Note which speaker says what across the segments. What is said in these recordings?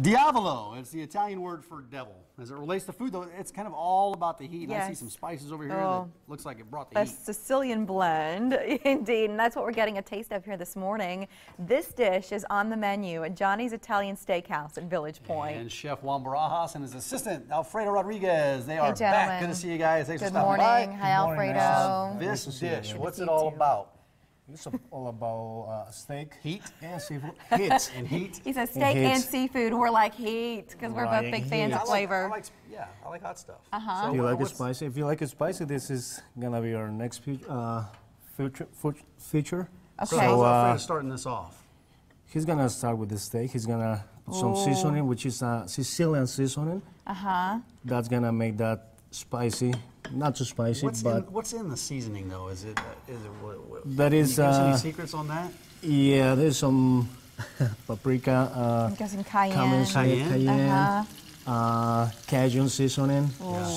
Speaker 1: Diavolo, it's the Italian word for devil. As it relates to food, though, it's kind of all about the heat. And I see some spices over here
Speaker 2: Oh.
Speaker 1: that looks like it brought the
Speaker 2: A
Speaker 1: heat.
Speaker 2: Sicilian blend, indeed, and that's what we're getting a taste of here this morning. This dish is on the menu at Johnny's Italian Steakhouse in Village Point.
Speaker 1: And Chef Juan Barajas and his assistant, Alfredo Rodriguez. They are back. Good to see you guys. Thanks
Speaker 2: Good
Speaker 1: for stopping
Speaker 2: morning.
Speaker 1: by.
Speaker 2: Hi,
Speaker 3: morning,
Speaker 2: Alfredo.
Speaker 1: This
Speaker 3: Nice to see you
Speaker 1: dish,
Speaker 3: again.
Speaker 1: what's it all
Speaker 2: too.
Speaker 1: About?
Speaker 3: It's all about uh, steak
Speaker 1: Heat
Speaker 3: and seafood. Heat.
Speaker 1: and heat.
Speaker 2: He says steak and
Speaker 3: heat.
Speaker 2: seafood. We're like heat because we're both
Speaker 3: Right,
Speaker 2: big
Speaker 3: heat.
Speaker 2: fans
Speaker 1: I
Speaker 2: of
Speaker 1: like, I
Speaker 2: flavor.
Speaker 1: like, yeah, I like hot stuff.
Speaker 2: Uh-huh.
Speaker 1: So
Speaker 3: Do you like it spicy? If you like it spicy, this is gonna be our next fe- uh, feature. feature.
Speaker 2: Okay.
Speaker 1: how's
Speaker 3: So,
Speaker 1: Alfredo
Speaker 3: uh,
Speaker 1: starting this off?
Speaker 3: he's gonna start with the steak. He's gonna put some seasoning, which is uh, Sicilian seasoning.
Speaker 2: Uh huh.
Speaker 3: That's gonna make that spicy. Not too spicy,
Speaker 1: What's in,
Speaker 3: but
Speaker 1: what's in the seasoning though? Is it uh, it what, what,
Speaker 3: That
Speaker 1: can
Speaker 3: is,
Speaker 1: you give any
Speaker 3: uh,
Speaker 1: secrets on that?
Speaker 3: yeah, there's some paprika, uh,
Speaker 2: I'm guessing cayenne.
Speaker 3: cayenne,
Speaker 1: Cayenne?
Speaker 3: cayenne,
Speaker 2: Uh-huh.
Speaker 3: uh, Cajun seasoning.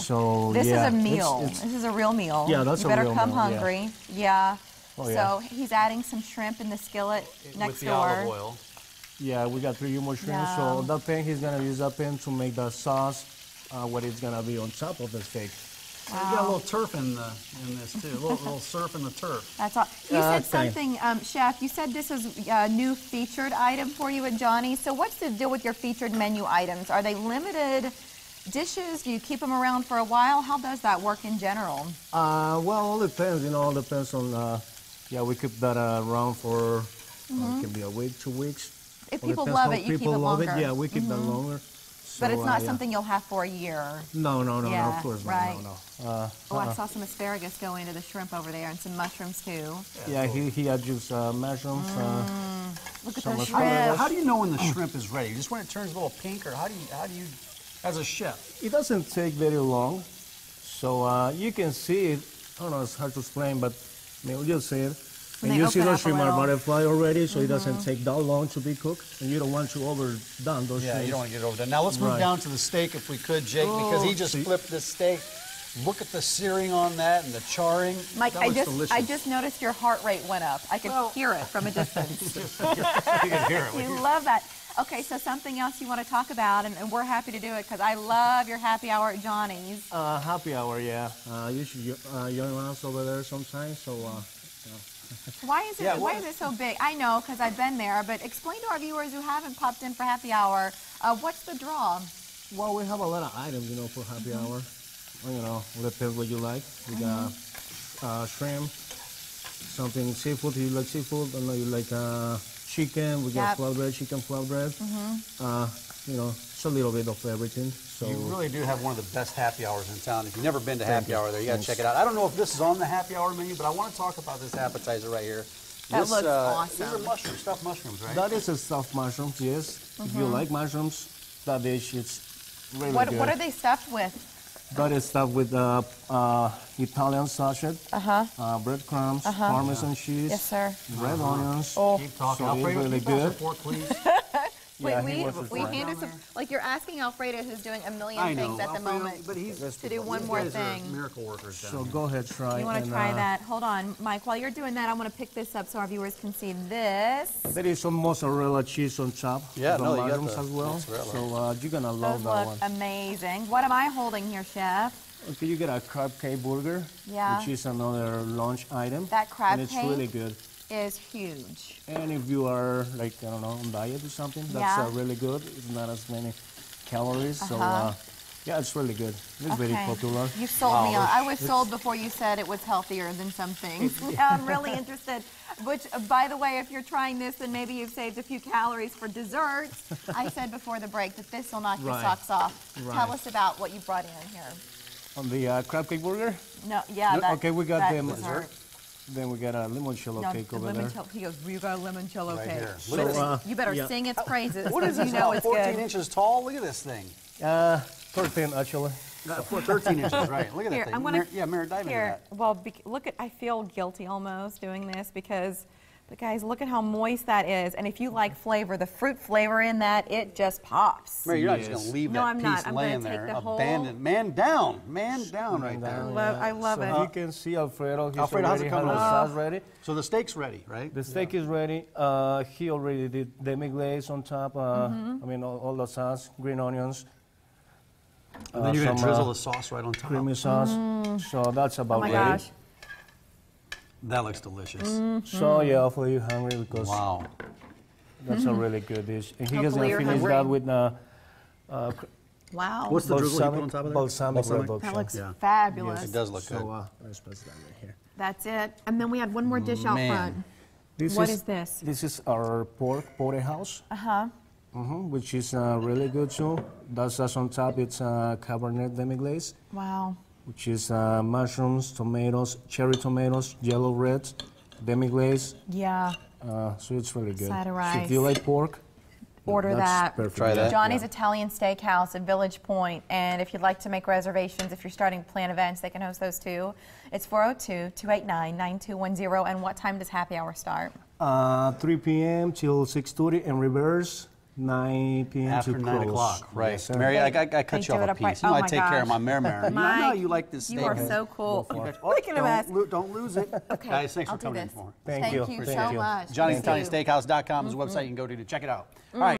Speaker 3: So
Speaker 2: This
Speaker 3: yeah,
Speaker 2: is a meal.
Speaker 3: it's-
Speaker 2: this is a real meal.
Speaker 3: Yeah, that's
Speaker 2: you
Speaker 3: a
Speaker 2: better
Speaker 3: real
Speaker 2: come
Speaker 3: meal, yeah.
Speaker 2: hungry. Yeah.
Speaker 3: Oh,
Speaker 2: so he's adding some shrimp in the skillet next
Speaker 1: With the
Speaker 2: door.
Speaker 1: olive oil.
Speaker 3: Yeah, we got three more shrimp.
Speaker 2: Yeah.
Speaker 3: So that pan, he's gonna use that pan to make the sauce, uh, what it's gonna be on top of the steak.
Speaker 1: So you got a little turf in the in this too. A little, little surf in the turf.
Speaker 2: That's all. You
Speaker 3: Uh,
Speaker 2: said something, um, Chef. You said this is a new featured item for you at Johnny. So what's the deal with your featured menu items? Are they limited dishes? Do you keep them around for a while? How does that work in general?
Speaker 3: Uh, well, all depends. You know, all depends on. Uh, yeah, we keep that uh, around for uh, it can be a week, two weeks.
Speaker 2: Mm-hmm. If
Speaker 3: All
Speaker 2: people love it, you keep it longer. Mm-hmm.
Speaker 3: it. Yeah, we keep that longer.
Speaker 2: But it's not
Speaker 3: uh, yeah.
Speaker 2: something you'll have for a year.
Speaker 3: No, no, no, no. Of course
Speaker 2: right.
Speaker 3: not. No, no. Uh,
Speaker 2: Oh, I saw some asparagus go into the shrimp over there and some mushrooms too.
Speaker 3: yeah, he he had used uh, mushrooms. Uh,
Speaker 2: Look at
Speaker 3: So
Speaker 2: those
Speaker 1: How,
Speaker 2: shrimp.
Speaker 1: how do you know when the shrimp is ready? Just when it turns a little pink, or how do you how do you, as a chef?
Speaker 3: It doesn't take very long, so uh, you can see it. I don't know, it's hard to explain, but I mean, you'll just see it.
Speaker 2: When
Speaker 3: and you see
Speaker 2: open
Speaker 3: those shrimp are butterfly already, so it doesn't take that long to be cooked, and you don't want to overdone those
Speaker 1: Yeah,
Speaker 3: shrimp.
Speaker 1: you don't want to get over that. Now let's move
Speaker 3: Right.
Speaker 1: down to the steak if we could, Jake, because he
Speaker 3: Oh,
Speaker 1: just
Speaker 3: see-
Speaker 1: flipped this steak. Look at the searing on that and the charring.
Speaker 2: Mike,
Speaker 1: that
Speaker 2: I
Speaker 1: looks
Speaker 2: just
Speaker 1: delicious.
Speaker 2: I just noticed your heart rate went up. I could
Speaker 1: Well-
Speaker 2: hear it from a distance.
Speaker 1: you can hear it.
Speaker 2: you love that. Okay, so something else you want to talk about, and, and we're happy to do it because I love your happy hour at Johnny's.
Speaker 3: Uh, happy hour, yeah. Uh, should uh, join us over there sometimes, so uh,
Speaker 2: Why is it
Speaker 1: Yeah,
Speaker 2: Why is it so big? I know because I've been there, but explain to our viewers who haven't popped in for happy hour. Uh, what's the draw?
Speaker 3: well, we have a lot of items, you know, for happy
Speaker 2: Mm-hmm.
Speaker 3: hour. Well, you know, depends what you like. We got
Speaker 2: Mm-hmm.
Speaker 3: uh, shrimp, something seafood. You like seafood? I know you like uh, chicken. We got
Speaker 2: Yep.
Speaker 3: flatbread, chicken flatbread. Uh, you know, it's a little bit of everything. So
Speaker 1: You really do have one of the best happy hours in town. If you've never been to
Speaker 3: Thank
Speaker 1: happy
Speaker 3: you.
Speaker 1: hour there, you got to
Speaker 3: Thanks.
Speaker 1: check it out. I don't know if this is on the happy hour menu, but I want to talk about this appetizer right here.
Speaker 2: That
Speaker 1: this,
Speaker 2: looks
Speaker 1: uh, These are mushrooms, stuffed mushrooms, right?
Speaker 3: that is a stuffed mushrooms. Yes, if you like mushrooms, that dish is really
Speaker 2: Mm-hmm. What
Speaker 3: good.
Speaker 2: What are they stuffed with?
Speaker 3: That is stuffed with uh, uh, Italian sausage,
Speaker 2: Uh huh.
Speaker 3: uh, breadcrumbs, parmesan cheese,
Speaker 2: Yes, sir.
Speaker 3: red onions.
Speaker 2: Oh.
Speaker 1: Keep talking.
Speaker 3: So it's
Speaker 1: Alfredo,
Speaker 3: really
Speaker 1: keep pass
Speaker 3: good.
Speaker 1: the fork, please.
Speaker 2: Wait,
Speaker 3: Yeah,
Speaker 2: we we handed some. Like you're asking Alfredo, who's doing a million
Speaker 1: I know.
Speaker 2: things at the
Speaker 1: Alfredo,
Speaker 2: moment.
Speaker 1: But he's,
Speaker 2: to do one more thing.
Speaker 1: miracle workers down
Speaker 3: So
Speaker 1: here.
Speaker 3: go ahead, try.
Speaker 2: You want to try
Speaker 3: uh,
Speaker 2: that? Hold on, Mike. While you're doing that, I want to pick this up so our viewers can see this.
Speaker 3: There is some mozzarella cheese on top.
Speaker 1: Yeah,
Speaker 3: of the
Speaker 1: no, you got
Speaker 3: mushrooms
Speaker 1: the
Speaker 3: as well.
Speaker 1: mozzarella.
Speaker 3: So uh, you're gonna love
Speaker 2: Those
Speaker 3: that
Speaker 2: look
Speaker 3: one.
Speaker 2: amazing. What am I holding here, Chef?
Speaker 3: Okay, you get a crab cake burger,
Speaker 2: Yeah.
Speaker 3: which is another lunch item.
Speaker 2: That crab
Speaker 3: and it's
Speaker 2: cake?
Speaker 3: really good.
Speaker 2: Is huge.
Speaker 3: And if you are like I don't know on diet or something, that's
Speaker 2: Yeah.
Speaker 3: uh, really good. It's not as many calories, so
Speaker 2: Uh-huh.
Speaker 3: uh, yeah, it's really good. It's very popular.
Speaker 2: You sold
Speaker 3: Wow,
Speaker 2: me on. I was
Speaker 3: it's-
Speaker 2: sold before you said it was healthier than some things. yeah, I'm really interested. Which, uh, by the way, if you're trying this, then maybe you've saved a few calories for desserts. I said before the break that this will knock your socks off. Tell us about what you brought in here.
Speaker 3: On the uh, crab cake burger,
Speaker 2: No, yeah,
Speaker 3: Look,
Speaker 2: that,
Speaker 3: okay, we got
Speaker 2: that
Speaker 3: them.
Speaker 2: dessert.
Speaker 3: then we got a limoncello
Speaker 2: No,
Speaker 3: cake
Speaker 2: the
Speaker 3: over there.
Speaker 2: limoncello. He goes, "We got a limoncello
Speaker 1: Right
Speaker 2: cake."
Speaker 1: here.
Speaker 2: So,
Speaker 1: Look at
Speaker 3: So, uh,
Speaker 2: you better
Speaker 3: yeah.
Speaker 2: sing its praises.
Speaker 1: What is
Speaker 2: because
Speaker 1: this?
Speaker 2: You know it's
Speaker 1: 14
Speaker 2: good.
Speaker 1: inches tall? Look at this thing.
Speaker 3: Uh, 13 actually.
Speaker 1: Uh, 13 inches, right. Look at
Speaker 2: Here,
Speaker 1: that thing.
Speaker 2: I'm gonna.
Speaker 1: Mar- yeah, Mary, dive
Speaker 2: here,
Speaker 1: into that.
Speaker 2: well, bec- look at. I feel guilty almost doing this because But guys, look at how moist that is. And if you like flavor, the fruit flavor in that, it just pops.
Speaker 1: Mary, you're not just gonna leave
Speaker 2: No,
Speaker 1: that
Speaker 2: I'm not.
Speaker 1: piece
Speaker 2: I'm gonna
Speaker 1: laying
Speaker 2: take
Speaker 1: there,
Speaker 2: the whole-
Speaker 1: abandoned, man down, man down right there.
Speaker 3: Down,
Speaker 2: love-
Speaker 3: yeah.
Speaker 2: I love
Speaker 3: so
Speaker 2: it.
Speaker 3: you can see Alfredo. He's
Speaker 1: Alfredo, how's it
Speaker 3: already
Speaker 1: coming
Speaker 3: has the
Speaker 1: along?
Speaker 3: sauce ready.
Speaker 1: So the steak's ready, right?
Speaker 3: The steak is ready. Uh, he already did demi glaze on top. Uh,
Speaker 2: Mm-hmm.
Speaker 3: I mean, all, all the sauce, green onions,
Speaker 1: And then
Speaker 3: uh,
Speaker 1: you're gonna
Speaker 3: some,
Speaker 1: drizzle
Speaker 3: uh,
Speaker 1: the sauce right on top.
Speaker 3: creamy sauce. So that's about
Speaker 2: Oh my
Speaker 3: ready.
Speaker 2: gosh.
Speaker 1: That looks delicious.
Speaker 3: So yeah, hopefully you're hungry because
Speaker 1: Wow.
Speaker 3: that's a really good dish. And he.
Speaker 2: Hopefully
Speaker 3: gonna
Speaker 2: you're
Speaker 3: finish
Speaker 2: hungry.
Speaker 3: that with uh, uh,
Speaker 2: Wow.
Speaker 1: What's the drizzle you put
Speaker 3: balsamic,
Speaker 1: on top of that?
Speaker 3: balsamic
Speaker 1: Balsamic?
Speaker 3: reduction.
Speaker 2: that looks
Speaker 1: Yeah.
Speaker 2: fabulous.
Speaker 1: It does look good.
Speaker 3: So uh, let's put that right here.
Speaker 2: That's it. And then we had one more dish out front.
Speaker 3: This
Speaker 2: What
Speaker 3: is,
Speaker 2: is this?
Speaker 3: This is our pork porterhouse,
Speaker 2: Uh huh.
Speaker 3: hmm which is uh, really good too. That's just on top. It's uh, cabernet demi glaze.
Speaker 2: Wow.
Speaker 3: Which is uh, mushrooms, tomatoes, cherry tomatoes, yellow reds, demi glaze.
Speaker 2: Yeah.
Speaker 3: Uh, so it's really good.
Speaker 2: Side of
Speaker 3: So if you like pork,
Speaker 2: Order
Speaker 3: that's
Speaker 2: that.
Speaker 3: perfect.
Speaker 1: Try that.
Speaker 2: Johnny's
Speaker 3: Yeah.
Speaker 2: Italian Steakhouse at Village Point, and if you'd like to make reservations, if you're starting to plan events, they can host those too. It's 402-289-9210. And what time does happy hour start?
Speaker 3: Uh, 3 p.m. till 6:30 in reverse. 9 p.m.
Speaker 1: After
Speaker 3: to
Speaker 1: nine
Speaker 3: close.
Speaker 1: o'clock, right.
Speaker 3: Yes.
Speaker 1: Mary, I, I, I cut
Speaker 2: do
Speaker 1: you off a
Speaker 2: up right-
Speaker 1: piece. Oh you know,
Speaker 2: oh
Speaker 1: I
Speaker 2: my
Speaker 1: take care of my mare mare. You know, I know you like this steak.
Speaker 2: You are so cool.
Speaker 3: Go for it.
Speaker 2: Look at a mess.
Speaker 1: Don't, lo- don't lose it.
Speaker 2: Okay,
Speaker 1: Guys, thanks
Speaker 2: I'll
Speaker 1: for
Speaker 2: do
Speaker 1: coming in for.
Speaker 3: Thank
Speaker 2: Thank
Speaker 3: you.
Speaker 2: you
Speaker 3: Appreciate
Speaker 2: so
Speaker 3: you.
Speaker 2: much.
Speaker 1: Johnny's
Speaker 2: Thank
Speaker 1: Italian
Speaker 2: you.
Speaker 1: Is the mm-hmm. website you can go to to check it out. All mm-hmm. right.